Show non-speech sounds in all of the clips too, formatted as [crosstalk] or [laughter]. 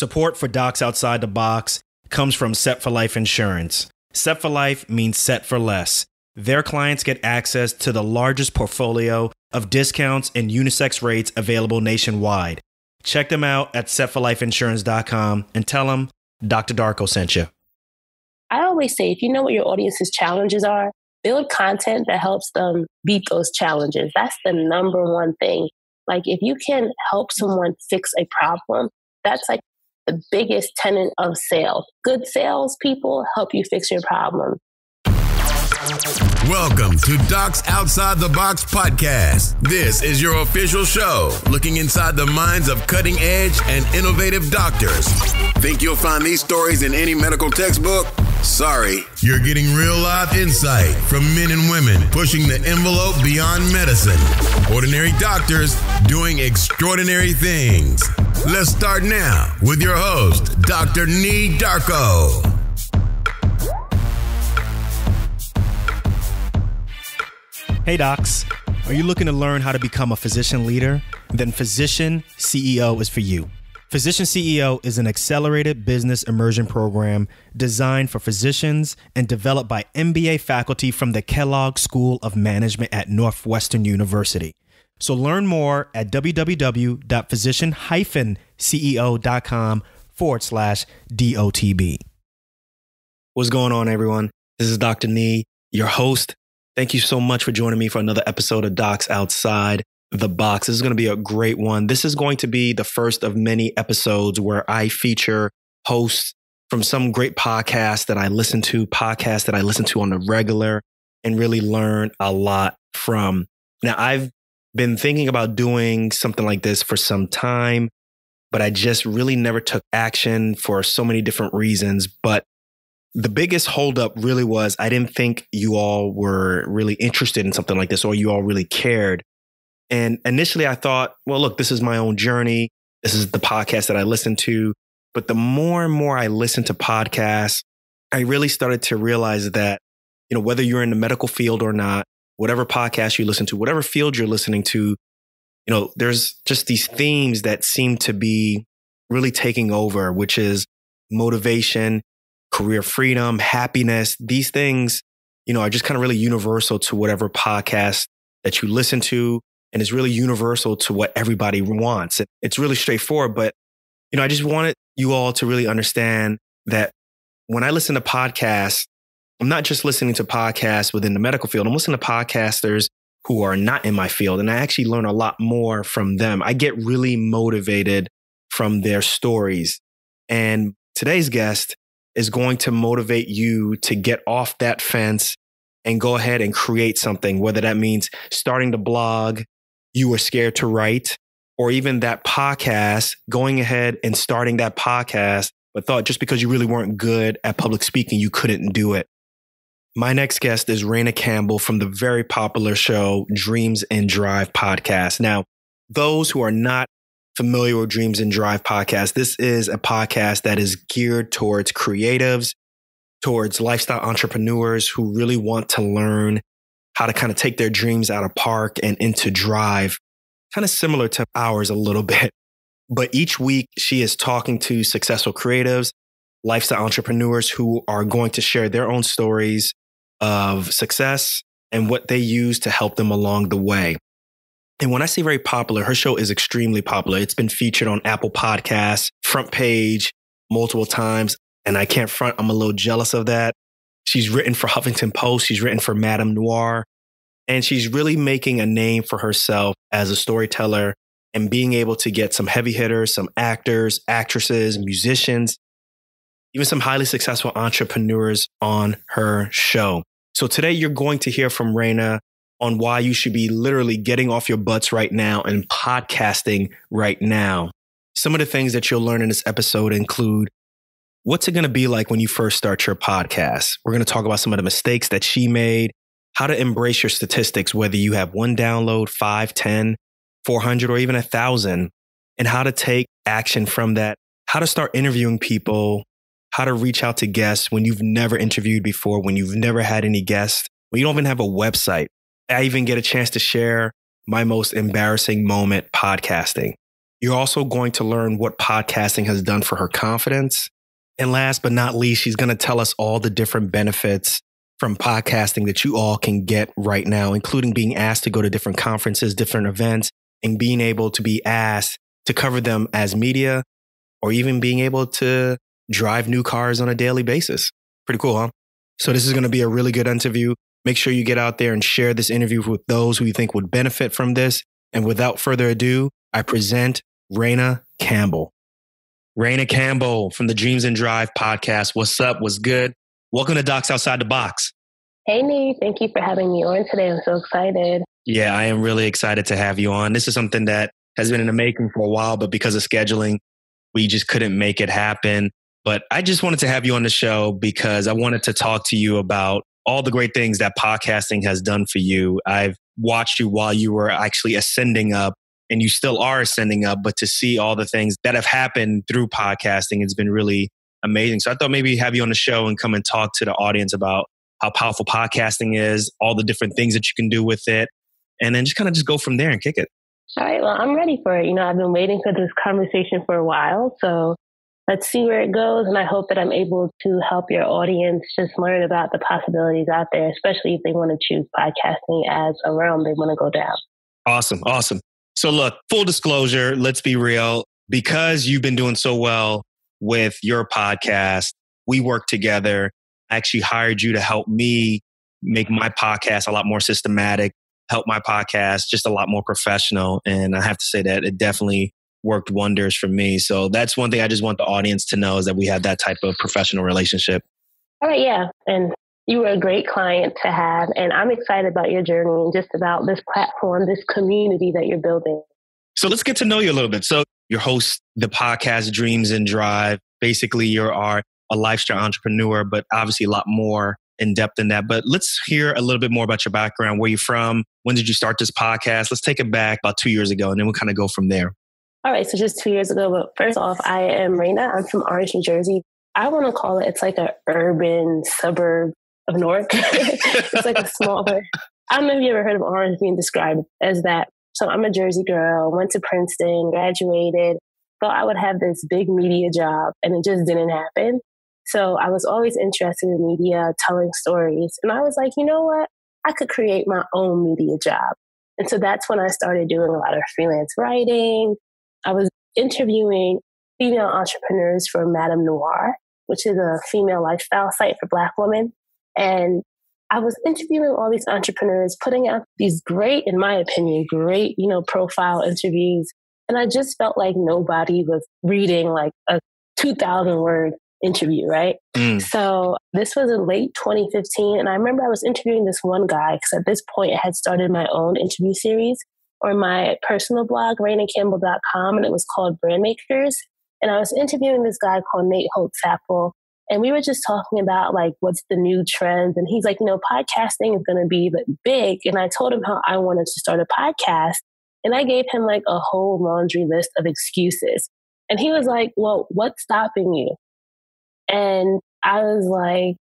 Support for Docs Outside the Box comes from Set for Life Insurance. Set for Life means set for less. Their clients get access to the largest portfolio of discounts and unisex rates available nationwide. Check them out at setforlifeinsurance.com and tell them Dr. Darko sent you. I always say if you know what your audience's challenges are, build content that helps them beat those challenges. That's the number one thing. Like if you can help someone fix a problem, that's like the biggest tenant of sales. Good salespeople help you fix your problem. Welcome to Docs Outside the Box podcast. This is your official show looking inside the minds of cutting edge and innovative doctors. Think you'll find these stories in any medical textbook? Sorry, you're getting real life insight from men and women pushing the envelope beyond medicine. Ordinary doctors doing extraordinary things. Let's start now with your host, Dr. Nii Darko. Hey, docs. Are you looking to learn how to become a physician leader? Then Physician CEO is for you. Physician CEO is an accelerated business immersion program designed for physicians and developed by MBA faculty from the Kellogg School of Management at Northwestern University. So learn more at www.physician-ceo.com forward slash DOTB. What's going on, everyone? This is Dr. Nii, your host. Thank you so much for joining me for another episode of Docs Outside the Box. This is going to be a great one. This is going to be the first of many episodes where I feature hosts from some great podcasts that I listen to, podcasts that I listen to on the regular, and really learn a lot from. Now, I've been thinking about doing something like this for some time, but I just really never took action for so many different reasons. But the biggest holdup really was I didn't think you all were really interested in something like this or you all really cared. And initially I thought, well, look, this is my own journey. This is the podcast that I listen to. But the more and more I listened to podcasts, I really started to realize that, you know, whether you're in the medical field or not, whatever podcast you listen to, whatever field you're listening to, you know, there's just these themes that seem to be really taking over, which is motivation, career freedom, happiness. These things, you know, are just kind of really universal to whatever podcast that you listen to. And it's really universal to what everybody wants. It's really straightforward, but, you know, I just wanted you all to really understand that when I listen to podcasts, I'm not just listening to podcasts within the medical field. I'm listening to podcasters who are not in my field. And I actually learn a lot more from them. I get really motivated from their stories. And today's guest is going to motivate you to get off that fence and go ahead and create something, whether that means starting the blog you were scared to write, or even that podcast, going ahead and starting that podcast, but thought just because you really weren't good at public speaking, you couldn't do it. My next guest is Rana Campbell from the very popular show Dreams in Drive podcast. Now, those who are not familiar with Dreams in Drive podcast, this is a podcast that is geared towards creatives, towards lifestyle entrepreneurs who really want to learn how to kind of take their dreams out of park and into drive, kind of similar to ours a little [laughs] bit. But each week she is talking to successful creatives, lifestyle entrepreneurs who are going to share their own stories of success and what they use to help them along the way. And when I say very popular, her show is extremely popular. It's been featured on Apple Podcasts, front page multiple times. And I can't front, I'm a little jealous of that. She's written for Huffington Post. She's written for MadameNoire. And she's really making a name for herself as a storyteller and being able to get some heavy hitters, some actors, actresses, musicians, even some highly successful entrepreneurs on her show. So today you're going to hear from Rana on why you should be literally getting off your butts right now and podcasting right now. Some of the things that you'll learn in this episode include what's it going to be like when you first start your podcast? We're going to talk about some of the mistakes that she made, how to embrace your statistics, whether you have one download, five, 10, 400, or even a thousand, and how to take action from that, how to start interviewing people, how to reach out to guests when you've never interviewed before, when you've never had any guests, when you don't even have a website. I even get a chance to share my most embarrassing moment podcasting. You're also going to learn what podcasting has done for her confidence. And last but not least, she's going to tell us all the different benefits from podcasting that you all can get right now, including being asked to go to different conferences, different events, and being able to be asked to cover them as media or even being able to drive new cars on a daily basis. Pretty cool, huh? So this is going to be a really good interview. Make sure you get out there and share this interview with those who you think would benefit from this. And without further ado, I present Rana Campbell. Rana Campbell from the Dreams in Drive podcast. What's up? What's good? Welcome to Docs Outside the Box. Hey, Nii. Thank you for having me on today. I'm so excited. Yeah, I am really excited to have you on. This is something that has been in the making for a while, but because of scheduling, we just couldn't make it happen. But I just wanted to have you on the show because I wanted to talk to you about all the great things that podcasting has done for you. I've watched you while you were actually ascending up and you still are ascending up, but to see all the things that have happened through podcasting, it's been really amazing. So I thought maybe have you on the show and come and talk to the audience about how powerful podcasting is, all the different things that you can do with it, and then just kind of just go from there and kick it. All right. Well, I'm ready for it. You know, I've been waiting for this conversation for a while. So let's see where it goes. And I hope that I'm able to help your audience just learn about the possibilities out there, especially if they want to choose podcasting as a realm they want to go down. Awesome. Awesome. So, look, full disclosure, let's be real. Because you've been doing so well with your podcast, we work together. I actually hired you to help me make my podcast a lot more systematic, help my podcast just a lot more professional. And I have to say that it definitely worked wonders for me. So that's one thing I just want the audience to know is that we have that type of professional relationship. All right, yeah. And you were a great client to have. And I'm excited about your journey and just about this platform, this community that you're building. So let's get to know you a little bit. So you host the podcast Dreams in Drive. Basically, you are a lifestyle entrepreneur, but obviously a lot more in depth than that. But let's hear a little bit more about your background. Where you from? When did you start this podcast? Let's take it back about two years ago, and then we'll kind of go from there. All right, so just two years ago. But first off, I am Rana. I'm from Orange, New Jersey. I want to call it. It's like an urban suburb of Newark. [laughs] it's like a smaller. I don't know if you ever heard of Orange being described as that. So I'm a Jersey girl. Went to Princeton, graduated. Thought I would have this big media job, and it just didn't happen. So I was always interested in media, telling stories, and I was like, you know what? I could create my own media job. And so that's when I started doing a lot of freelance writing, I was interviewing female entrepreneurs for MadameNoire, which is a female lifestyle site for Black women. And I was interviewing all these entrepreneurs, putting out these great, in my opinion, great, you know, profile interviews. And I just felt like nobody was reading like a 2000 word interview, right? Mm. So this was in late 2015. And I remember I was interviewing this one guy because at this point I had started my own interview series or my personal blog, ranacampbell.com, and it was called Brand Makers. And I was interviewing this guy called Nate Holt Sapple. And we were just talking about like what's the new trends. And he's like, you know, podcasting is going to be big. And I told him how I wanted to start a podcast. And I gave him like a whole laundry list of excuses. And he was like, well, what's stopping you? And I was like,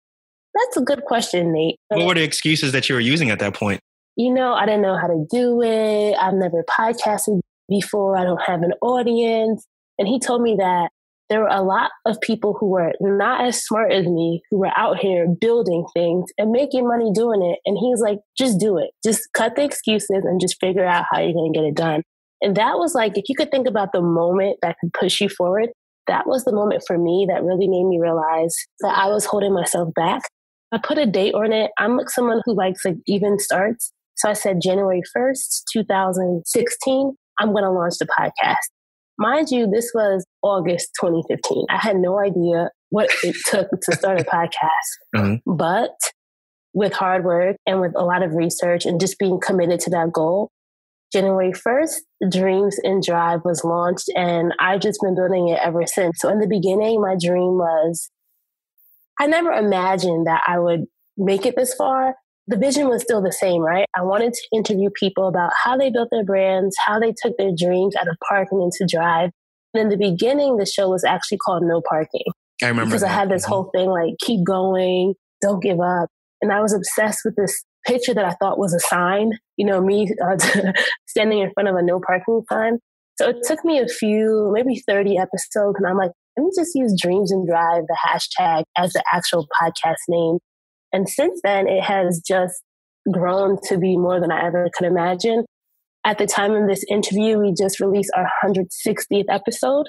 that's a good question, Nate. What were the excuses that you were using at that point? You know, I didn't know how to do it. I've never podcasted before. I don't have an audience. And he told me that there were a lot of people who were not as smart as me who were out here building things and making money doing it. And he was like, just do it. Just cut the excuses and just figure out how you're going to get it done. And that was like, if you could think about the moment that could push you forward, that was the moment for me that really made me realize that I was holding myself back. I put a date on it. I'm like someone who likes like even starts. So I said January 1st, 2016, I'm going to launch the podcast. Mind you, this was August 2015. I had no idea what it [laughs] took to start a podcast. Mm-hmm. But with hard work and with a lot of research and just being committed to that goal, January 1st, Dreams in Drive was launched, and I've just been building it ever since. So, in the beginning, my dream was I never imagined that I would make it this far, the vision was still the same, right? I wanted to interview people about how they built their brands, how they took their dreams out of parking into drive. And in the beginning, the show was actually called No Parking. I remember because that. I had this mm-hmm. whole thing like keep going, don't give up, and I was obsessed with this picture that I thought was a sign. You know, me uh, [laughs] standing in front of a no parking sign. So it took me a few, maybe 30 episodes, and I'm like, let me just use Dreams in Drive, the hashtag, as the actual podcast name. And since then, it has just grown to be more than I ever could imagine. At the time of this interview, we just released our 160th episode.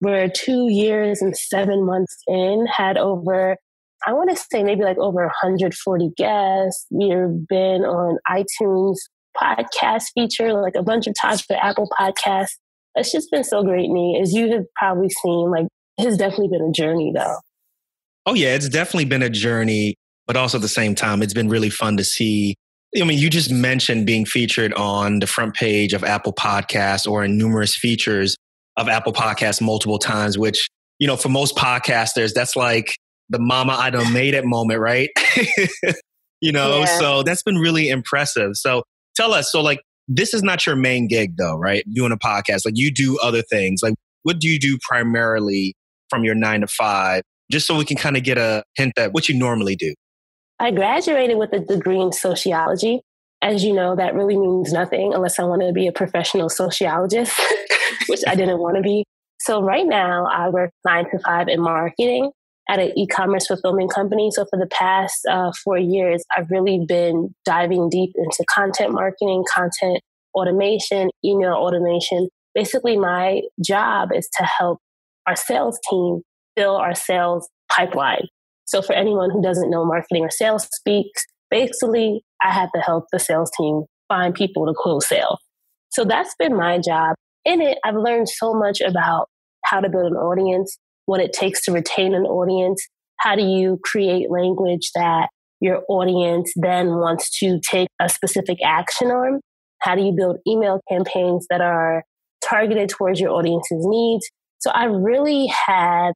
We're two years and seven months in, had over, I want to say maybe like over 140 guests. We've been on iTunes podcast feature like a bunch of times for Apple Podcasts. It's just been so great, me. As you have probably seen, like, it's definitely been a journey, though. Oh, yeah, it's definitely been a journey, but also at the same time, it's been really fun to see. I mean, you just mentioned being featured on the front page of Apple Podcasts or in numerous features of Apple Podcasts multiple times, which, you know, for most podcasters, that's like the mama I done made it moment, right? [laughs] you know, yeah. so that's been really impressive. So tell us, so like, this is not your main gig though, right? Doing a podcast. Like you do other things. Like what do you do primarily from your nine to five? Just so we can kind of get a hint at what you normally do. I graduated with a degree in sociology. As you know, that really means nothing unless I want to be a professional sociologist, [laughs] which I didn't want to be. So right now I work nine to five in marketing at an e-commerce fulfillment company. So for the past uh, four years, I've really been diving deep into content marketing, content automation, email automation. Basically, my job is to help our sales team fill our sales pipeline. So for anyone who doesn't know marketing or sales speaks, basically, I have to help the sales team find people to close sales. So that's been my job. In it, I've learned so much about how to build an audience, what it takes to retain an audience. How do you create language that your audience then wants to take a specific action on? How do you build email campaigns that are targeted towards your audience's needs? So I really had,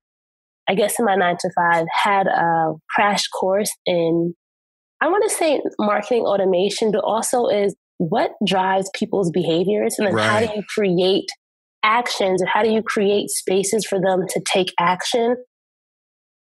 I guess in my nine to five, had a crash course in, I want to say marketing automation, but also is what drives people's behaviors and then right. how do you create actions or how do you create spaces for them to take action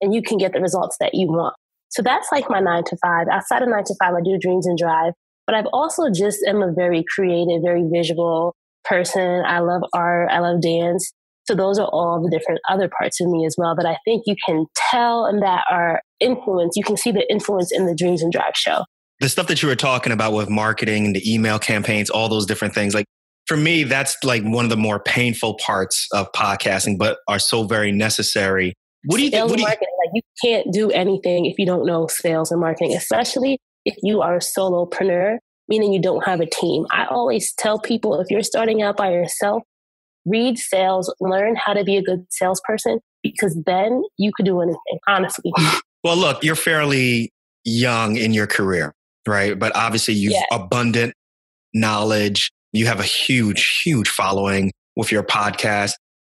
and you can get the results that you want. So that's like my nine to five. Outside of nine to five, I do dreams in drive, but I've also just am a very creative, very visual person. I love art. I love dance. So those are all the different other parts of me as well that I think you can tell and that are influence. You can see the influence in the Dreams in Drive show. The stuff that you were talking about with marketing, and the email campaigns, all those different things, like for me, that's like one of the more painful parts of podcasting, but are so very necessary. What do you think? Marketing, like you can't do anything if you don't know sales and marketing, especially if you are a solopreneur, meaning you don't have a team. I always tell people if you're starting out by yourself, read sales, learn how to be a good salesperson, because then you could do anything, honestly. [laughs] Well, look, you're fairly young in your career, right? But obviously you've yeah. abundant knowledge you have a huge, huge following with your podcast.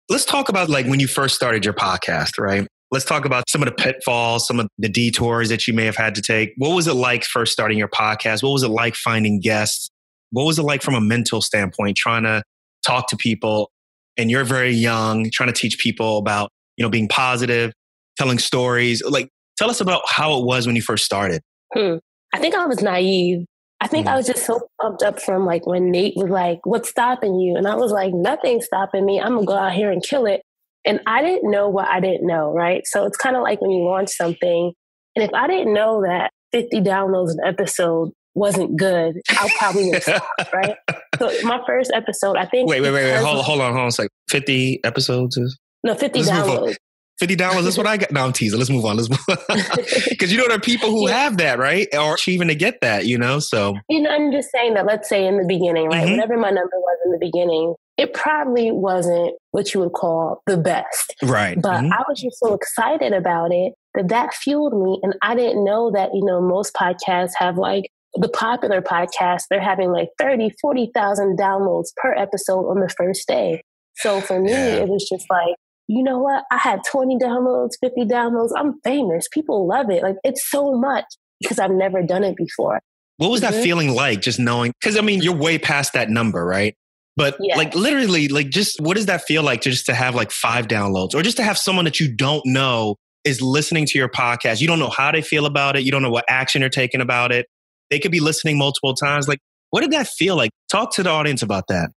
Let's talk about like when you first started your podcast, right? Let's talk about some of the pitfalls, some of the detours that you may have had to take. What was it like first starting your podcast? What was it like finding guests? What was it like from a mental standpoint, trying to talk to people? And you're very young, trying to teach people about, you know, being positive, telling stories. Like, tell us about how it was when you first started. Hmm. I think I was naive. I think mm I was just so pumped up from like when Nate was like, What's stopping you? And I was like, Nothing's stopping me. I'm gonna go out here and kill it. And I didn't know what I didn't know, right? So it's kind of like when you launch something, and if I didn't know that 50 downloads an episode wasn't good, I probably would stop, [laughs] right? So my first episode, I think. Wait, wait, wait, wait. Hold, hold on, hold on a second. 50 episodes is. No, 50 Let's downloads. 50 dollars that's what i got no i'm teasing let's move on let's move [laughs] because you know there are people who yeah. have that right or achieving to get that you know so you know i'm just saying that let's say in the beginning right mm-hmm. whatever my number was in the beginning it probably wasn't what you would call the best right but mm-hmm. i was just so excited about it that that fueled me and i didn't know that you know most podcasts have like the popular podcasts they're having like 30 40,000 downloads per episode on the first day so for me yeah. it was just like you know what? I had 20 downloads, 50 downloads. I'm famous. People love it. Like it's so much because I've never done it before. What was mm-hmm. that feeling like just knowing? Because I mean, you're way past that number, right? But like literally, like just what does that feel like to just to have like five downloads or just to have someone that you don't know is listening to your podcast? You don't know how they feel about it. You don't know what action they're taking about it. They could be listening multiple times. Like, what did that feel like? Talk to the audience about that.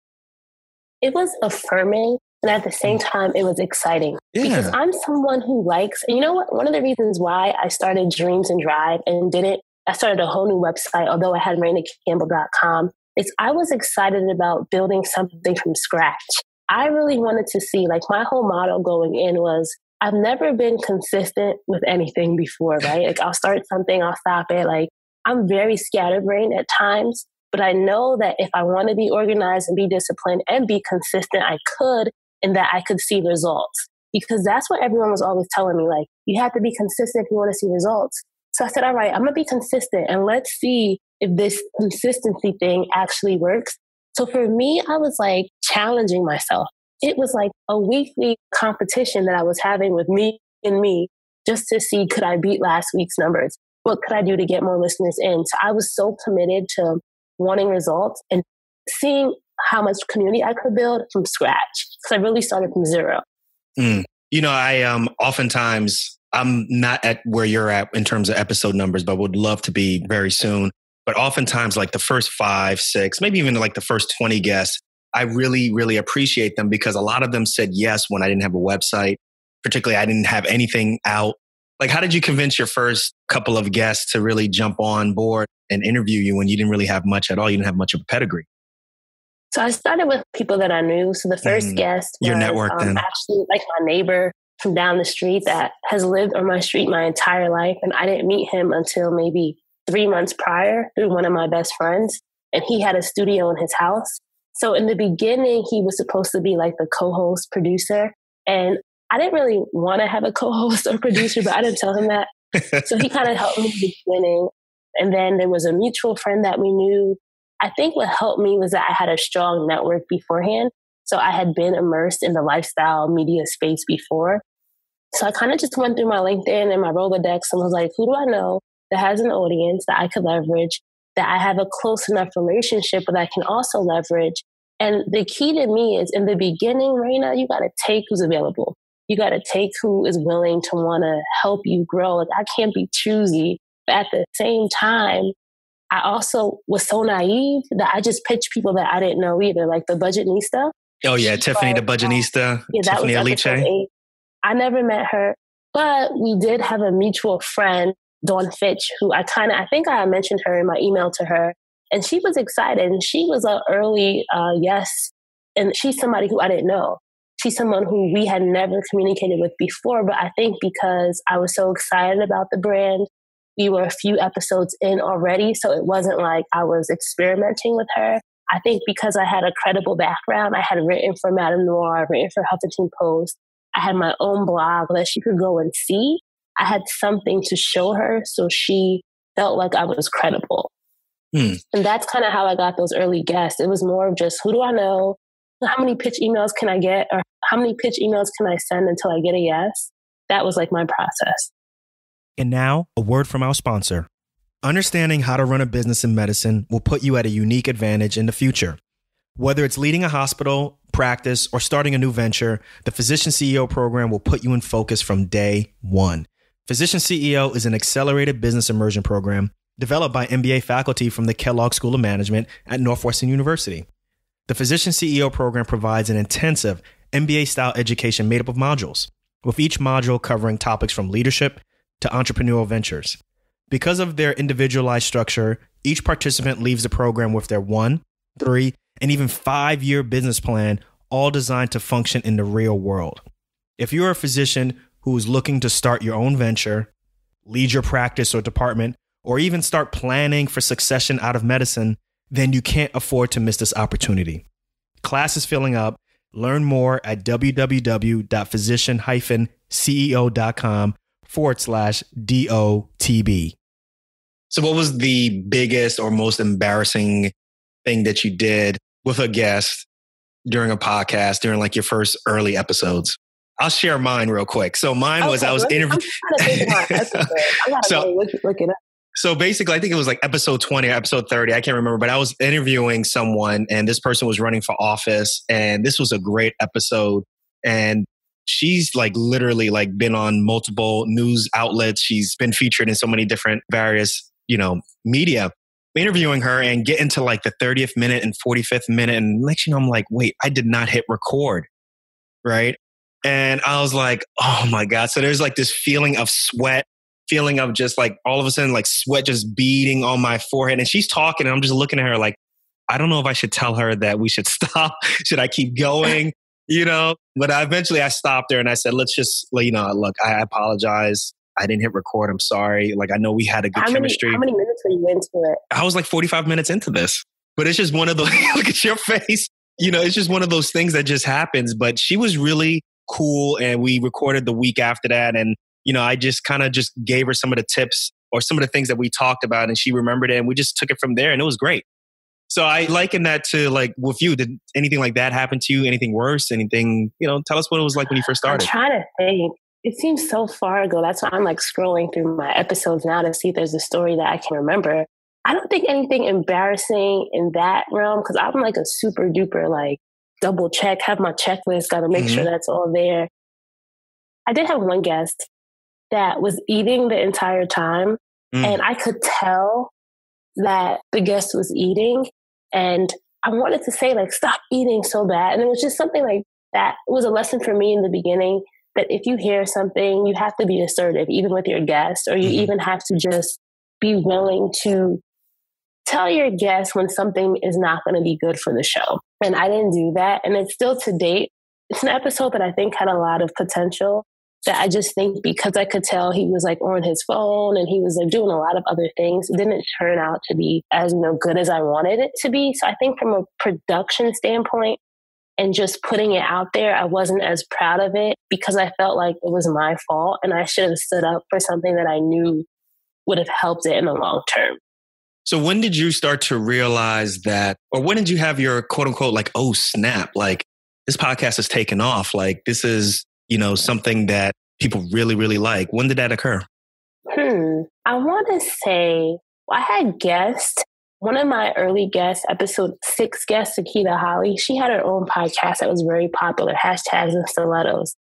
it was affirming. And at the same mm. time, it was exciting yeah. because I'm someone who likes, and you know what? One of the reasons why I started Dreams in Drive and didn't, I started a whole new website, although I had ranacampbell.com, is I was excited about building something from scratch. I really wanted to see, like, my whole model going in was I've never been consistent with anything before, right? Like, I'll start something, I'll stop it. Like, I'm very scatterbrained at times, but I know that if I want to be organized and be disciplined and be consistent, I could, and that I could see results. Because that's what everyone was always telling me. Like, you have to be consistent if you want to see results. So I said, all right, I'm going to be consistent and let's see if this consistency thing actually works. So for me, I was like challenging myself. It was like a weekly competition that I was having with me and me just to see could I beat last week's numbers? What could I do to get more listeners in? So I was so committed to wanting results and seeing how much community I could build from scratch. Because I really started from zero. Mm. You know, I um oftentimes I'm not at where you're at in terms of episode numbers, but would love to be very soon. But oftentimes, like the first five, six, maybe even like the first 20 guests, I really, really appreciate them because a lot of them said yes when I didn't have a website. Particularly, I didn't have anything out. Like, how did you convince your first couple of guests to really jump on board and interview you when you didn't really have much at all? You didn't have much of a pedigree. So I started with people that I knew. So the first mm, guest was your network, um, actually like my neighbor from down the street that has lived on my street my entire life. And I didn't meet him until maybe three months prior through one of my best friends. And he had a studio in his house. So in the beginning, he was supposed to be like the co host producer. And I didn't really want to have a co host or producer, but I didn't tell him that. [laughs] so he kind of helped me in the beginning. And then there was a mutual friend that we knew. I think what helped me was that I had a strong network beforehand. So I had been immersed in the lifestyle media space before. So I kind of just went through my LinkedIn and my Rolodex and was like, who do I know that has an audience that I could leverage, that I have a close enough relationship that I can also leverage? And the key to me is in the beginning, Rana, you got to take who's available. You got to take who is willing to want to help you grow. Like I can't be choosy, but at the same time, I also was so naive that I just pitched people that I didn't know either, like the Budgetnista. Oh yeah, Tiffany the Budgetnista. Yeah, Tiffany that was Aliche. I never met her, but we did have a mutual friend, Dawn Fitch, who I kind of, I think I mentioned her in my email to her. And she was excited and she was an early uh, yes. And she's somebody who I didn't know. She's someone who we had never communicated with before, but I think because I was so excited about the brand, we were a few episodes in already. So it wasn't like I was experimenting with her. I think because I had a credible background, I had written for MadameNoire, written for Huffington Post, I had my own blog that she could go and see. I had something to show her so she felt like I was credible. Hmm. And that's kind of how I got those early guests. It was more of just who do I know? How many pitch emails can I get? Or how many pitch emails can I send until I get a yes? That was like my process. And now, a word from our sponsor. Understanding how to run a business in medicine will put you at a unique advantage in the future. Whether it's leading a hospital, practice, or starting a new venture, the Physician CEO program will put you in focus from day one. Physician CEO is an accelerated business immersion program developed by MBA faculty from the Kellogg School of Management at Northwestern University. The Physician CEO program provides an intensive MBA style education made up of modules, with each module covering topics from leadership to entrepreneurial ventures. Because of their individualized structure, each participant leaves the program with their one, three, and even five year business plan, all designed to function in the real world. If you're a physician who is looking to start your own venture, lead your practice or department, or even start planning for succession out of medicine, then you can't afford to miss this opportunity. Class is filling up. Learn more at www.physician-ceo.com forward slash DOTB. So, what was the biggest or most embarrassing thing that you did with a guest during a podcast during like your first early episodes? I'll share mine real quick. So mine was I was interviewing. [laughs] so look, look it up. So basically, I think it was like episode 20 or episode 30. I can't remember, but I was interviewing someone and this person was running for office. And this was a great episode. And she's like literally like been on multiple news outlets. She's been featured in so many different various, you know, media. interviewing her and get into like the 30th minute and 45th minute. And next you know, I'm like, wait, I did not hit record. Right. And I was like, oh my God. So there's like this feeling of sweat, feeling of just like all of a sudden like sweat just beating on my forehead. And she's talking and I'm just looking at her like, I don't know if I should tell her that we should [laughs] stop. should I keep going? [laughs] you know, but I, eventually I stopped there and I said, let's just, you know, look, I apologize. I didn't hit record. I'm sorry. Like I know we had a good how chemistry. Many, how many minutes were you into it? I was like 45 minutes into this. But it's just one of those [laughs] look at your face. You know, it's just one of those things that just happens. But she was really cool and we recorded the week after that. And, you know, I just kind of just gave her some of the tips or some of the things that we talked about and she remembered it and we just took it from there and it was great. So I liken that to like with you. Did anything like that happen to you? Anything worse? Anything, you know, tell us what it was like when you first started. I'm trying to think. It seems so far ago. That's why I'm like scrolling through my episodes now to see if there's a story that I can remember. I don't think anything embarrassing in that realm because I'm like a super duper like double check, have my checklist, got to make mm-hmm. sure that's all there. I did have one guest that was eating the entire time, mm. and I could tell that the guest was eating, and I wanted to say like, stop eating so bad, and it was just something like that. It was a lesson for me in the beginning that if you hear something, you have to be assertive, even with your guest, or you mm-hmm. even have to just be willing to tell your guests when something is not going to be good for the show. And I didn't do that. And it's still to date, it's an episode that I think had a lot of potential that I just think because I could tell he was like on his phone and he was like doing a lot of other things, didn't turn out to be as you know good as I wanted it to be. So I think from a production standpoint, and just putting it out there, I wasn't as proud of it because I felt like it was my fault and I should have stood up for something that I knew would have helped it in the long term. So when did you start to realize that, or when did you have your quote unquote like, oh snap, like this podcast has taken off, like this is you know something that people really really like? When did that occur? Hmm, I want to say I had guessed one of my early guests, episode six guest, Akita Holly, she had her own podcast that was very popular, hashtags and stilettos.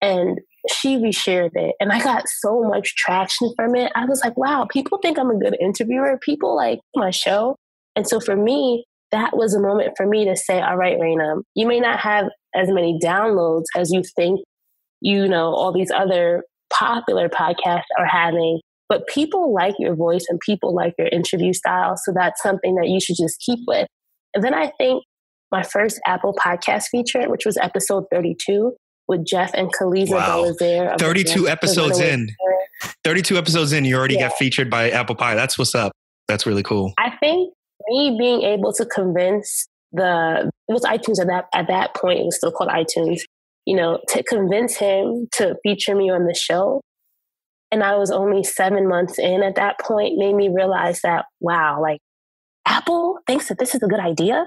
And she reshared it. And I got so much traction from it. I was like, wow, people think I'm a good interviewer. People like my show. And so for me, that was a moment for me to say, all right, Rana, you may not have as many downloads as you think, you know, all these other popular podcasts are having, but people like your voice and people like your interview style. So that's something that you should just keep with. And then I think my first Apple podcast feature, which was episode 32 with Jeff and Kaliza wow. there. 32 episodes in. 32 episodes in, you already yeah. got featured by Apple Pie. That's what's up. That's really cool. I think me being able to convince the it was iTunes at that at that point, it was still called iTunes, you know, to convince him to feature me on the show and I was only seven months in at that point made me realize that, wow, like Apple thinks that this is a good idea.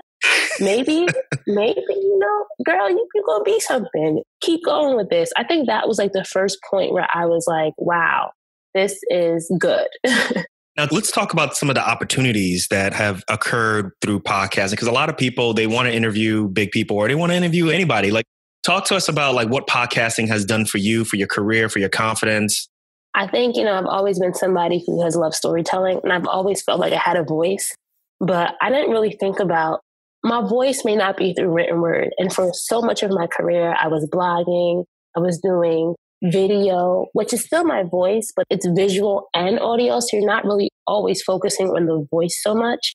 Maybe, [laughs] maybe, you know, girl, you, you gonna be something. Keep going with this. I think that was like the first point where I was like, wow, this is good. [laughs] Now, let's talk about some of the opportunities that have occurred through podcasting because a lot of people they want to interview big people or they want to interview anybody. Like, talk to us about like what podcasting has done for you, for your career, for your confidence, I think, you know, I've always been somebody who has loved storytelling and I've always felt like I had a voice, but I didn't really think about my voice may not be through written word. And for so much of my career, I was blogging, I was doing video, which is still my voice, but it's visual and audio. So you're not really always focusing on the voice so much.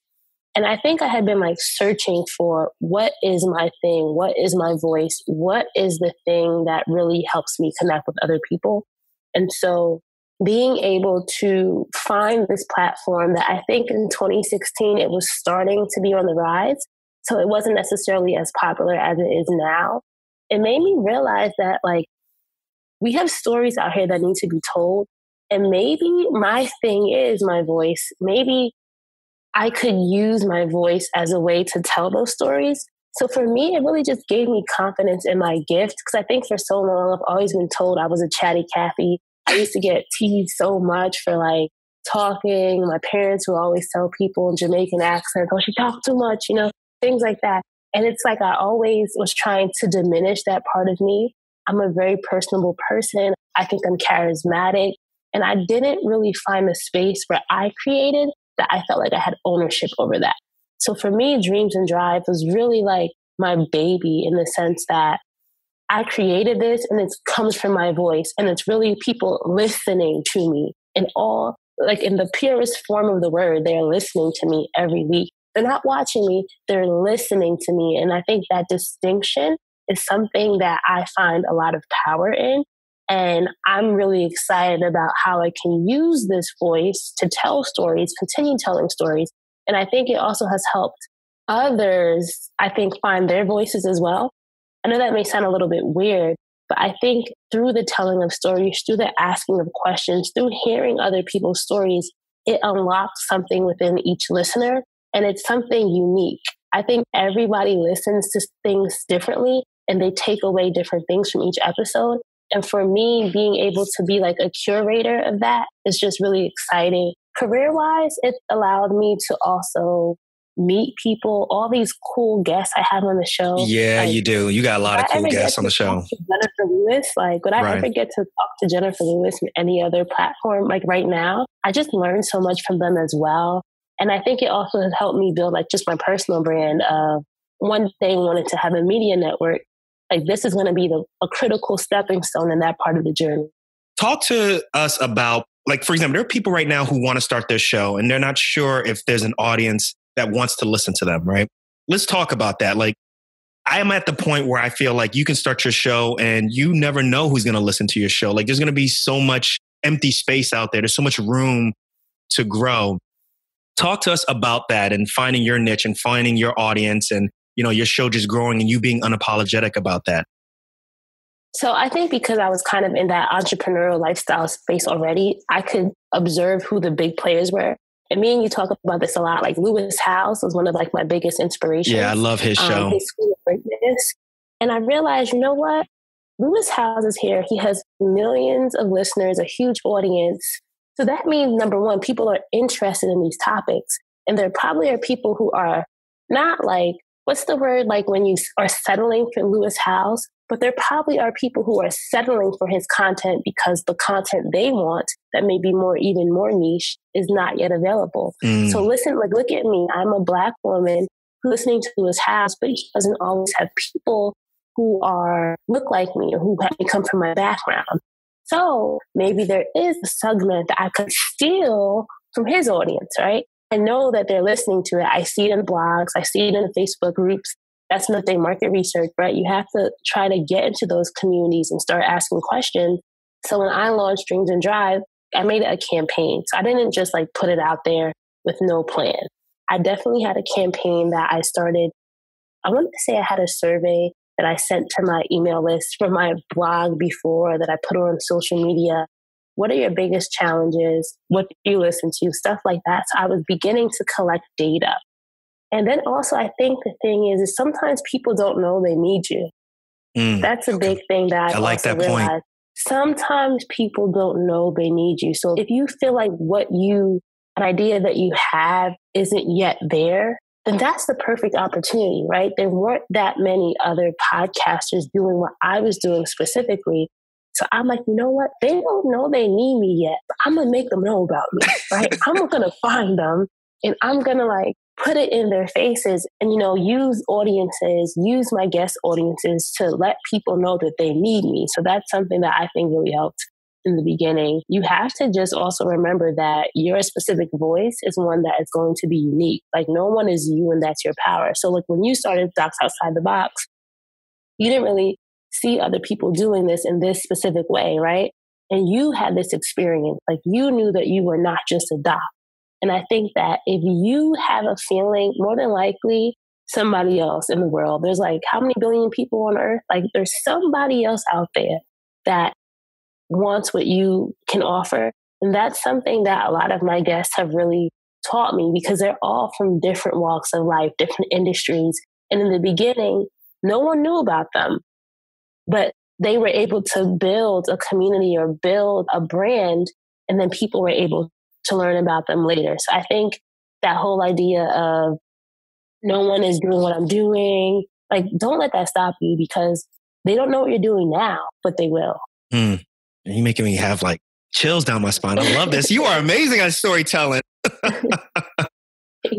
And I think I had been like searching for what is my thing? What is my voice? What is the thing that really helps me connect with other people? And so being able to find this platform that I think in 2016 it was starting to be on the rise. So it wasn't necessarily as popular as it is now. It made me realize that like we have stories out here that need to be told. And maybe my thing is my voice. Maybe I could use my voice as a way to tell those stories. So for me, it really just gave me confidence in my gift because I think for so long I've always been told I was a chatty Cathy. I used to get teased so much for like talking. My parents would always tell people in Jamaican accent, oh, she talks too much, you know, things like that. And it's like I always was trying to diminish that part of me. I'm a very personable person. I think I'm charismatic. And I didn't really find the space where I created that I felt like I had ownership over that. So for me, Dreams in Drive was really like my baby in the sense that I created this and it comes from my voice and it's really people listening to me in all, like in the purest form of the word. They're listening to me every week. They're not watching me, they're listening to me. And I think that distinction is something that I find a lot of power in. And I'm really excited about how I can use this voice to tell stories, continue telling stories. And I think it also has helped others, I think, find their voices as well. I know that may sound a little bit weird, but I think through the telling of stories, through the asking of questions, through hearing other people's stories, it unlocks something within each listener and it's something unique. I think everybody listens to things differently and they take away different things from each episode. And for me, being able to be like a curator of that is just really exciting. Career wise, it allowed me to also meet people, all these cool guests I have on the show. Yeah, like, you do. You got a lot of cool guests on the show. Jennifer Lewis, like would I right. ever get to talk to Jennifer Lewis from any other platform? Like right now, I just learned so much from them as well. And I think it also has helped me build like just my personal brand of one thing wanted to have a media network. Like this is going to be the, a critical stepping stone in that part of the journey. Talk to us about like, for example, there are people right now who want to start their show and they're not sure if there's an audience that wants to listen to them, right? Let's talk about that. Like, I am at the point where I feel like you can start your show and you never know who's going to listen to your show. Like, there's going to be so much empty space out there. There's so much room to grow. Talk to us about that and finding your niche and finding your audience and, you know, your show just growing and you being unapologetic about that. So I think because I was kind of in that entrepreneurial lifestyle space already, I could observe who the big players were. And me and you talk about this a lot. Like Lewis Howes was one of like my biggest inspirations. Yeah, I love his um, show. Um, his School of Greatness. And I realized, you know what? Lewis Howes is here. He has millions of listeners, a huge audience. So that means number one, people are interested in these topics. And there probably are people who are not like, what's the word like when you are settling for Lewis Howes? But there probably are people who are settling for his content because the content they want that may be more, even more niche is not yet available. Mm. So listen, like, look at me. I'm a black woman listening to Lewis Howes, but he doesn't always have people who are, look like me or who come from my background. So maybe there is a segment that I could steal from his audience, right? I know that they're listening to it. I see it in blogs. I see it in Facebook groups that's nothing market research, right? You have to try to get into those communities and start asking questions. So when I launched Dreams in Drive, I made a campaign. So I didn't just like put it out there with no plan. I definitely had a campaign that I started. I want to say I had a survey that I sent to my email list from my blog before that I put on social media. What are your biggest challenges? What do you listen to? Stuff like that. So I was beginning to collect data. And then also, I think the thing is, is sometimes people don't know they need you. Mm, That's a big thing that I, I like that realized. point. Sometimes people don't know they need you. So if you feel like what you, an idea that you have isn't yet there, then that's the perfect opportunity, right? There weren't that many other podcasters doing what I was doing specifically. So I'm like, you know what? They don't know they need me yet, but I'm gonna make them know about me, right? [laughs] I'm gonna find them and I'm gonna like put it in their faces and you know use audiences use my guest audiences to let people know that they need me so that's something that i think really helped in the beginning you have to just also remember that your specific voice is one that is going to be unique like no one is you and that's your power so like when you started docs outside the box you didn't really see other people doing this in this specific way right and you had this experience like you knew that you were not just a doc and I think that if you have a feeling, more than likely, somebody else in the world, there's like how many billion people on earth? Like there's somebody else out there that wants what you can offer. And that's something that a lot of my guests have really taught me because they're all from different walks of life, different industries. And in the beginning, no one knew about them, but they were able to build a community or build a brand. And then people were able to learn about them later. So I think that whole idea of no one is doing what I'm doing, like, don't let that stop you because they don't know what you're doing now, but they will. Mm. You're making me have like chills down my spine. I love this. You are amazing at storytelling. [laughs]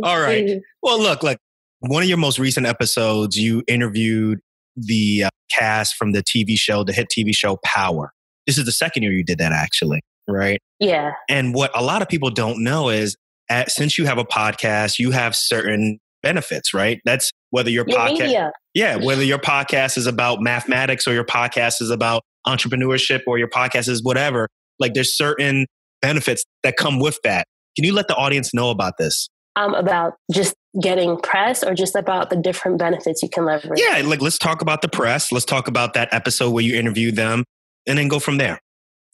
All right. Well, look, like one of your most recent episodes, you interviewed the uh, cast from the TV show, the hit TV show Power. This is the second year you did that, actually, right? Yeah. And what a lot of people don't know is, at, since you have a podcast, you have certain benefits, right? That's whether your, podcast, media. yeah, whether your podcast is about mathematics or your podcast is about entrepreneurship or your podcast is whatever. Like, there's certain benefits that come with that. Can you let the audience know about this? Um, about just getting press or just about the different benefits you can leverage. Yeah, like let's talk about the press. Let's talk about that episode where you interviewed them and then go from there.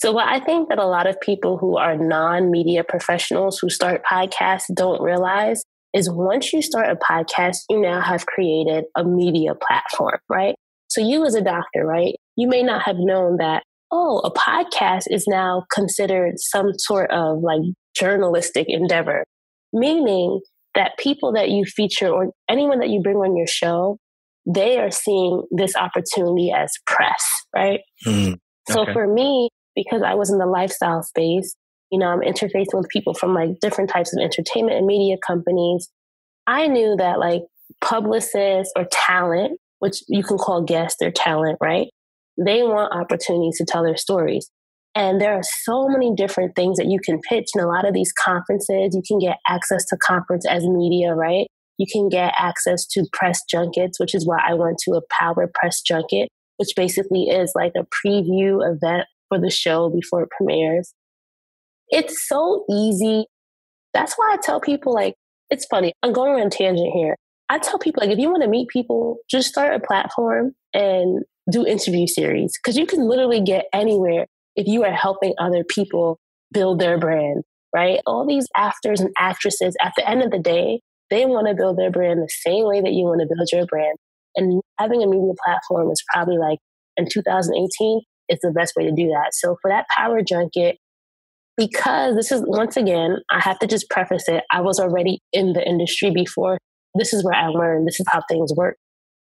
So, what I think that a lot of people who are non media professionals who start podcasts don't realize is once you start a podcast, you now have created a media platform, right? So, you as a doctor, right, you may not have known that, oh, a podcast is now considered some sort of like journalistic endeavor, meaning that people that you feature or anyone that you bring on your show, they are seeing this opportunity as press, right? Mm, So for me, because I was in the lifestyle space, you know, I'm interfacing with people from like different types of entertainment and media companies. I knew that like publicists or talent, which you can call guests or talent, right? They want opportunities to tell their stories. And there are so many different things that you can pitch in a lot of these conferences. You can get access to conference as media, right? You can get access to press junkets, which is why I went to a power press junket, which basically is like a preview event for the show before it premieres. It's so easy. That's why I tell people like, it's funny. I'm going on a tangent here. I tell people like, if you want to meet people, just start a platform and do interview series because you can literally get anywhere if you are helping other people build their brand, right? All these actors and actresses, at the end of the day, they want to build their brand the same way that you want to build your brand. And having a media platform is probably like in 2018, it's the best way to do that. So for that power junket, because this is once again, I have to just preface it. I was already in the industry before. This is where I learned. This is how things work.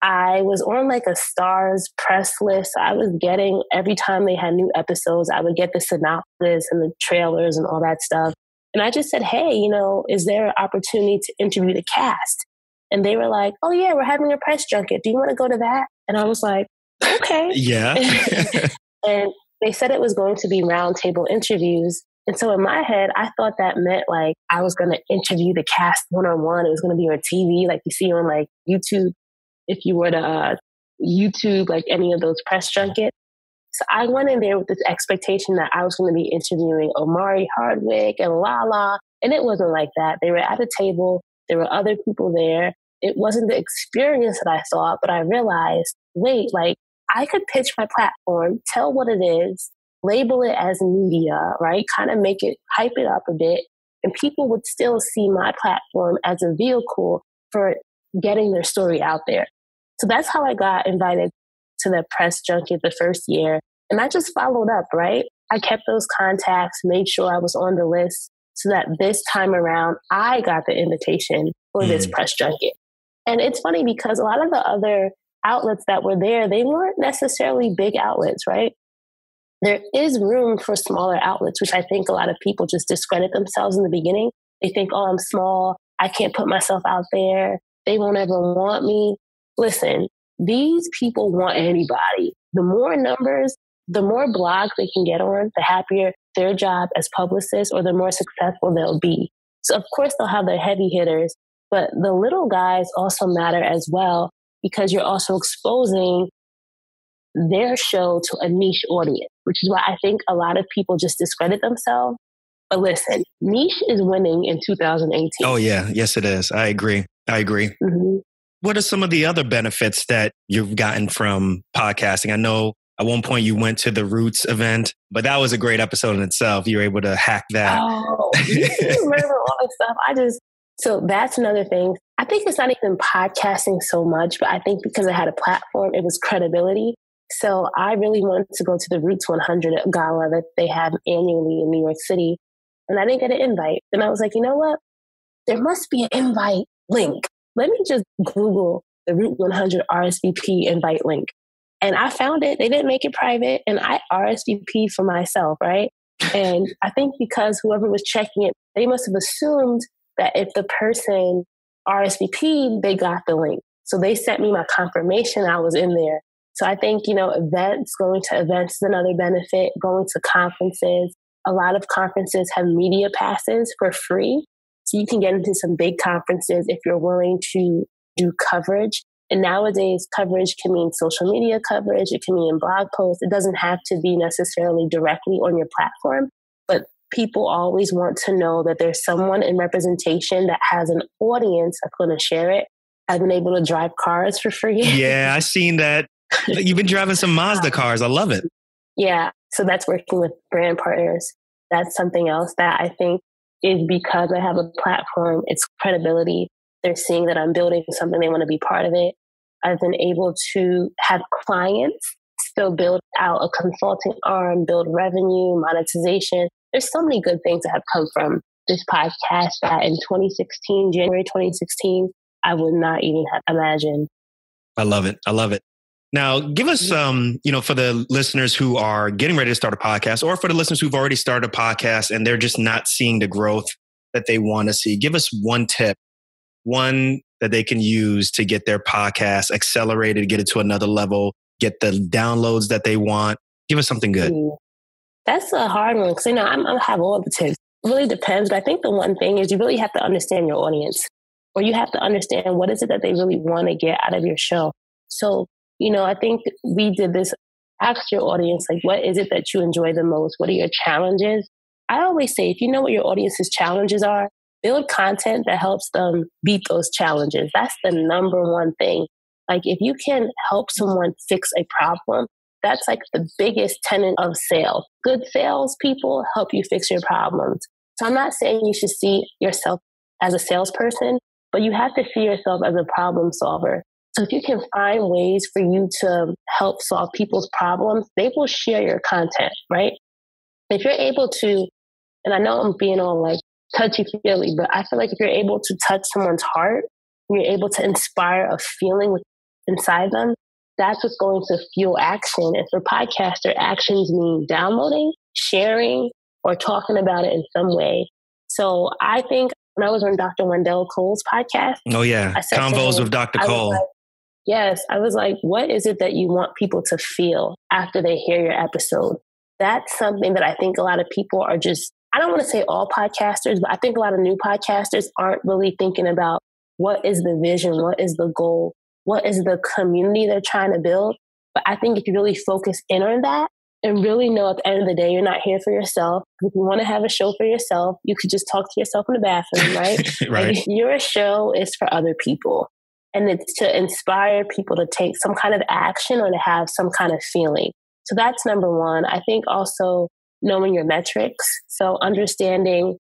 I was on like a Starz press list. I was getting every time they had new episodes, I would get the synopsis and the trailers and all that stuff. And I just said, Hey, you know, is there an opportunity to interview the cast? And they were like, Oh yeah, we're having a press junket. Do you want to go to that? And I was like, Okay. [laughs] Yeah. [laughs] and [laughs] they said it was going to be roundtable interviews. And so in my head, I thought that meant like I was going to interview the cast one on one. It was going to be on TV, like you see on like YouTube. If you were to uh, YouTube, like any of those press junkets. So I went in there with this expectation that I was going to be interviewing Omari Hardwick and Lala. And it wasn't like that. They were at a table. There were other people there. It wasn't the experience that I thought, but I realized, wait, like I could pitch my platform, tell what it is, label it as media, right? Kind of make it, hype it up a bit, and people would still see my platform as a vehicle for getting their story out there. So that's how I got invited to the press junket the first year. And I just followed up, right? I kept those contacts, made sure I was on the list so that this time around I got the invitation for this Mm. press junket. And it's funny because a lot of the other outlets that were there, they weren't necessarily big outlets, right? There is room for smaller outlets, which I think a lot of people just discredit themselves in the beginning. They think, oh, I'm small. I can't put myself out there. They won't ever want me. Listen, these people want anybody. The more numbers, the more blogs they can get on, the happier their job as publicists or the more successful they'll be. So, of course, they'll have their heavy hitters, but the little guys also matter as well because you're also exposing their show to a niche audience, which is why I think a lot of people just discredit themselves. But listen, niche is winning in 2018. oh, yeah. Yes, it is. I agree. I agree. Mhm. What are some of the other benefits that you've gotten from podcasting? I know at one point you went to the Roots event, but that was a great episode in itself. You were able to hack that. Oh, you remember all this stuff. I just, so that's another thing. I think it's not even podcasting so much, but I think because I had a platform, it was credibility. So I really wanted to go to the Roots 100 gala that they have annually in New York City. And I didn't get an invite. And I was like, you know what? There must be an invite link. Let me just Google the Root 100 RSVP invite link. And I found it. They didn't make it private. And I RSVP for myself, right? And [laughs] I think because whoever was checking it, they must have assumed that if the person RSVP, they got the link. So they sent me my confirmation I was in there. So I think, you know, events, going to events is another benefit, going to conferences. A lot of conferences have media passes for free. So you can get into some big conferences if you're willing to do coverage. And nowadays, coverage can mean social media coverage, it can mean blog posts. It doesn't have to be necessarily directly on your platform, but people always want to know that there's someone in representation that has an audience that's going to share it. I've been able to drive cars for free. yeah, I've seen that. [laughs] You've been driving some Mazda cars. I love it. Yeah. So that's working with brand partners. That's something else that I think is because I have a platform, it's credibility. They're seeing that I'm building something, they want to be part of it. I've been able to have clients still build out a consulting arm, build revenue, monetization. There's so many good things that have come from this podcast that in 2016, January 2016, I would not even have imagined. I love it. I love it. Now, give us, um, you know, for the listeners who are getting ready to start a podcast, or for the listeners who've already started a podcast and they're just not seeing the growth that they want to see, give us one tip, one that they can use to get their podcast accelerated, get it to another level, get the downloads that they want. Give us something good. That's a hard one because you know I'm, I have all the tips. It really depends, but I think the one thing is you really have to understand your audience, or you have to understand what is it that they really want to get out of your show. So you know, I think we did this. Ask your audience, like, what is it that you enjoy the most? What are your challenges? I always say, if you know what your audience's challenges are, build content that helps them beat those challenges. That's the number one thing. Like, if you can help someone fix a problem, that's like the biggest tenet of sales. Good salespeople help you fix your problems. So I'm not saying you should see yourself as a salesperson, but you have to see yourself as a problem solver. So if you can find ways for you to help solve people's problems, they will share your content, right? If you're able to, and I know I'm being all like touchy feely, but I feel like if you're able to touch someone's heart, you're able to inspire a feeling inside them, that's what's going to fuel action. And for podcaster, actions mean downloading, sharing, or talking about it in some way. So I think when I was on Dr. Wendell Cole's podcast. Oh yeah, Convos with Dr. Cole. Like, Yes, I was like, what is it that you want people to feel after they hear your episode? That's something that I think a lot of people are just, I don't want to say all podcasters, but I think a lot of new podcasters aren't really thinking about what is the vision, what is the goal, what is the community they're trying to build. But I think if you really focus in on that and really know at the end of the day, you're not here for yourself. If you want to have a show for yourself, you could just talk to yourself in the bathroom, right? [laughs] right. Like, your show is for other people and it's to inspire people to take some kind of action or to have some kind of feeling. So that's number one. I think also knowing your metrics. So understanding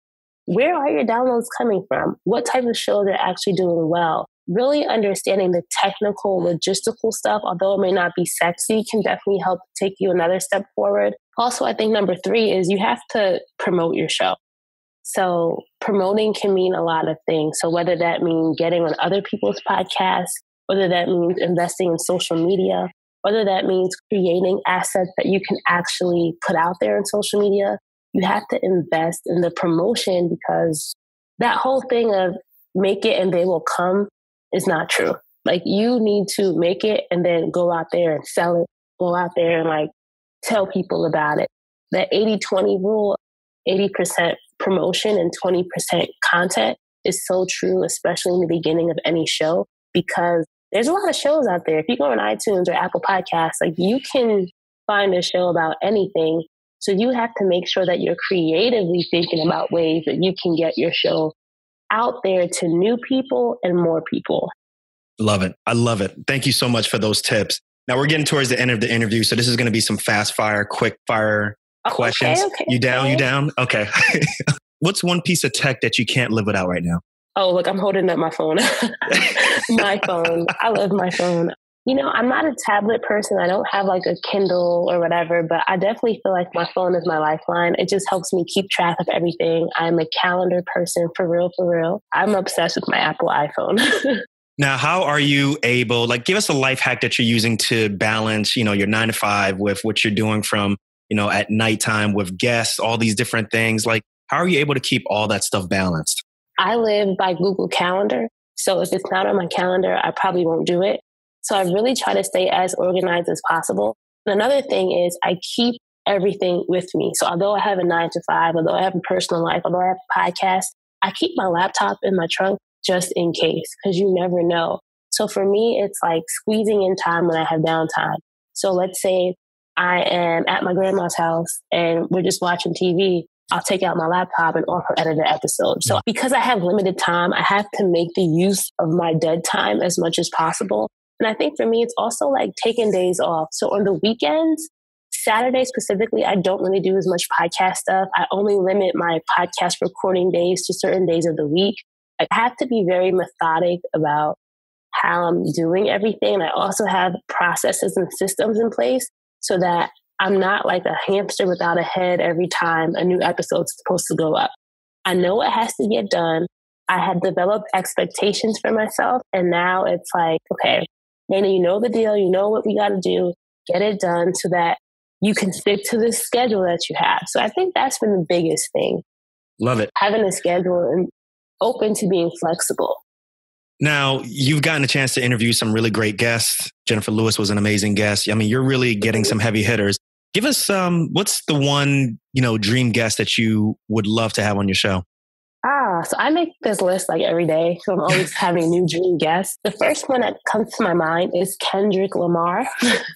where are your downloads coming from? What type of shows are actually doing well? Really understanding the technical, logistical stuff, although it may not be sexy, can definitely help take you another step forward. Also, I think number three is you have to promote your show. So promoting can mean a lot of things. So whether that means getting on other people's podcasts, whether that means investing in social media, whether that means creating assets that you can actually put out there in social media, you have to invest in the promotion because that whole thing of make it and they will come is not true. Like you need to make it and then go out there and sell it, go out there and like tell people about it. That 80 20 rule 80% promotion and 20% content is so true, especially in the beginning of any show, because there's a lot of shows out there. If you go on iTunes or Apple Podcasts, like you can find a show about anything. So you have to make sure that you're creatively thinking about ways that you can get your show out there to new people and more people. Love it. I love it. Thank you so much for those tips. Now we're getting towards the end of the interview. So this is going to be some fast fire, quick fire Oh, questions. Okay, okay, you down? okay. You down? Okay. [laughs] What's one piece of tech that you can't live without right now? Oh, look, I'm holding up my phone. [laughs] my [laughs] phone. I love my phone. You know, I'm not a tablet person. I don't have like a Kindle or whatever, but I definitely feel like my phone is my lifeline. It just helps me keep track of everything. I'm a calendar person for real, for real. I'm obsessed with my Apple iPhone. now, how are you able, like, give us a life hack that you're using to balance, you know, your nine to five with what you're doing from you know, at nighttime with guests, all these different things. Like, how are you able to keep all that stuff balanced? I live by Google Calendar. So if it's not on my calendar, I probably won't do it. So I really try to stay as organized as possible. And another thing is I keep everything with me. So although I have a nine to five, although I have a personal life, although I have a podcast, I keep my laptop in my trunk just in case because you never know. So for me, it's like squeezing in time when I have downtime. So let's say I am at my grandma's house and we're just watching TV. I'll take out my laptop and offer edit an episode. So mm. because I have limited time, I have to make the use of my dead time as much as possible. And I think for me, it's also like taking days off. So on the weekends, Saturday specifically, I don't really do as much podcast stuff. I only limit my podcast recording days to certain days of the week. I have to be very methodic about how I'm doing everything. I also have processes and systems in place so that I'm not like a hamster without a head every time a new episode's supposed to go up. I know what has to get done. I have developed expectations for myself. And now it's like, okay, Rana, you know the deal. You know what we got to do. Get it done so that you can stick to the schedule that you have. So I think that's been the biggest thing. Love it. Having a schedule and open to being flexible. Now, you've gotten a chance to interview some really great guests. Jennifer Lewis was an amazing guest. I mean, you're really getting some heavy hitters. Give us um what's the one, you know, dream guest that you would love to have on your show? Ah, so I make this list like every day. So I'm always [laughs] having new dream guests. The first one that comes to my mind is Kendrick Lamar.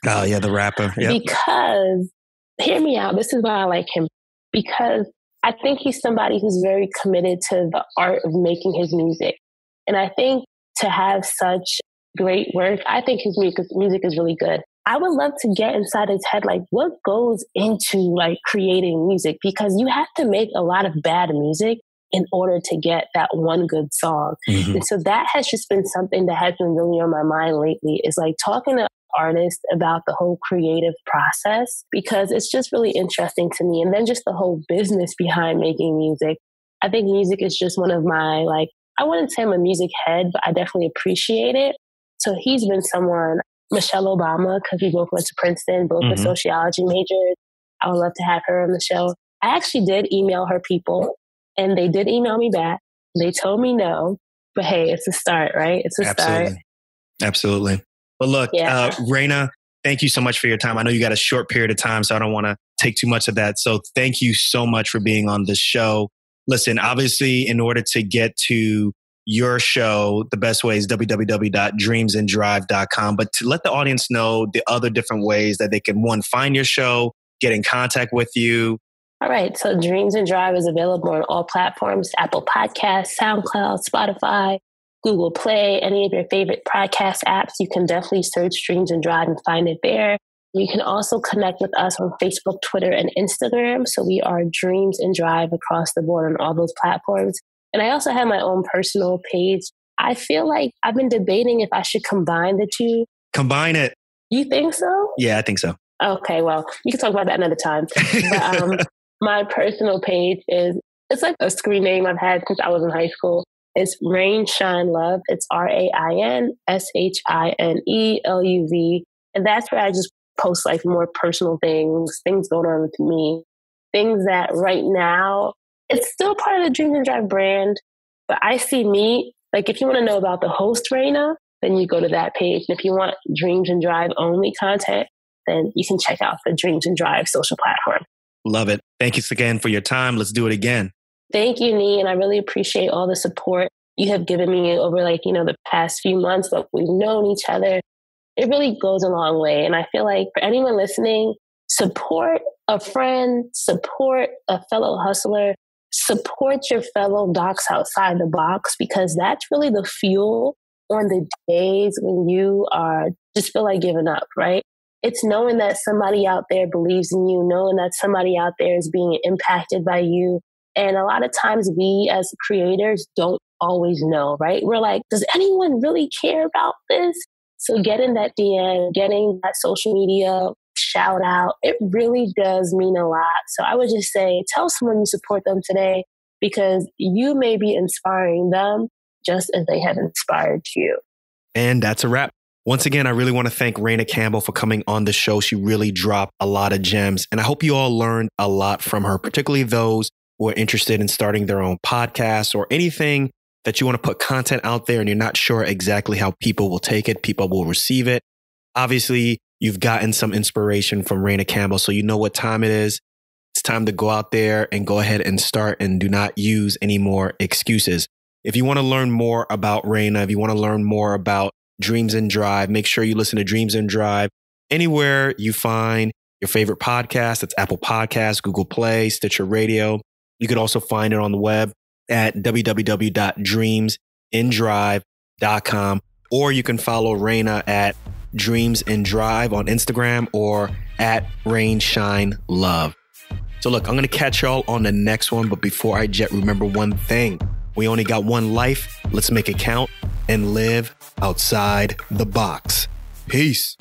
oh, yeah, the rapper. [laughs] Yep. Because, hear me out, this is why I like him. Because I think he's somebody who's very committed to the art of making his music. And I think to have such great work, I think his music, music is really good. I would love to get inside his head, like what goes into like creating music because you have to make a lot of bad music in order to get that one good song. Mm-hmm. And so that has just been something that has been really on my mind lately is like talking to artists about the whole creative process because it's just really interesting to me. And then just the whole business [laughs] behind making music. I think music is just one of my like, I wouldn't say I'm a music head, but I definitely appreciate it. So he's been someone, Michelle Obama, because we both went to Princeton, both mm-hmm. sociology majors. I would love to have her on the show. I actually did email her people and they did email me back. They told me no, but hey, it's a start, right? It's a Absolutely. start. Absolutely. But look, yeah. uh, Rana, thank you so much for your time. I know you got a short period of time, so I don't want to take too much of that. So thank you so much for being on this show. Listen, obviously, in order to get to your show, the best way is www.dreamsindrive.com. But to let the audience know the other different ways that they can, one, find your show, get in contact with you, all right. So Dreams in Drive is available on all platforms Apple Podcasts, SoundCloud, Spotify, Google Play, any of your favorite podcast apps. You can definitely search Dreams in Drive and find it there. You can also connect with us on Facebook, Twitter, and Instagram. So we are Dreams in Drive across the board on all those platforms. And I also have my own personal page. I feel like I've been debating if I should combine the two. Combine it. You think so? Yeah, I think so. Okay, well, we can talk about that another time. [laughs] But, um, my personal page is it's like a screen name I've had since I was in high school. It's Rain Shine Love. It's R A I N S H I N E L U V. And that's where I just post like more personal things, things going on with me, things that right now it's still part of the Dreams in Drive brand. But I see me, like if you want to know about the host Rana, then you go to that page. And if you want Dreams in Drive only content, then you can check out the Dreams in Drive social platform. Love it. Thank you again for your time. Let's do it again. Thank you, Nii. And I really appreciate all the support you have given me over like, you know, the past few months that we've known each other. It really goes a long way. And I feel like for anyone listening, support a friend, support a fellow hustler, support your fellow docs outside the box because that's really the fuel on the days when you are just feel like giving up, right? it's knowing that somebody out there believes in you, knowing that somebody out there is being impacted by you. And a lot of times we as creators don't always know, right? We're like, does anyone really care about this? So getting that DM, getting that social media shout out, it really does mean a lot. So I would just say, tell someone you support them today because you may be inspiring them just as they have inspired you. And that's a wrap. Once again, I really want to thank Rana Campbell for coming on the show. She really dropped a lot of gems, and I hope you all learned a lot from her, particularly those who are interested in starting their own podcast or anything that you want to put content out there and you're not sure exactly how people will take it, people will receive it. Obviously, you've gotten some inspiration from Rana Campbell, so you know what time it is. It's time to go out there and go ahead and start and do not use any more excuses. If you want to learn more about Rana, if you want to learn more about Dreams in Drive, make sure you listen to Dreams in Drive anywhere you find your favorite podcast. It's Apple Podcasts, Google Play, Stitcher Radio. You could also find it on the web at www.dreamsindrive.com, or you can follow Rana at Dreams in Drive on Instagram or at Rain Shine Love. So, look, I'm going to catch y'all on the next one. But before I jet, remember one thing we only got one life. Let's make it count and live outside the box. Peace.